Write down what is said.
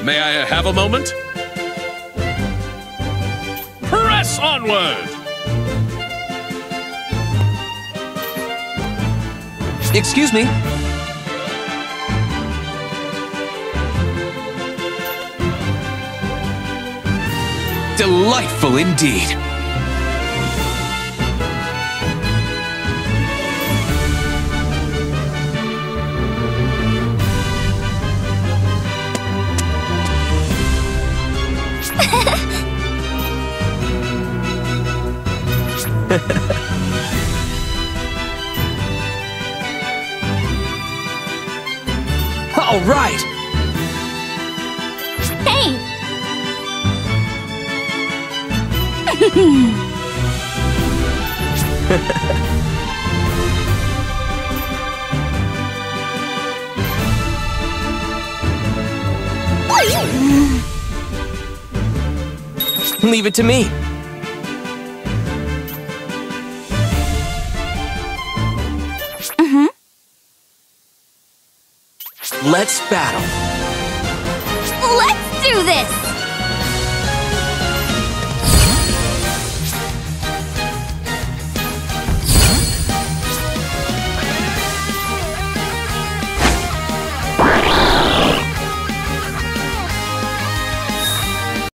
May I have a moment? Press onward! Excuse me. Delightful indeed. All right. Hey! Leave it to me. Mm-hmm. Let's battle. Let's do this!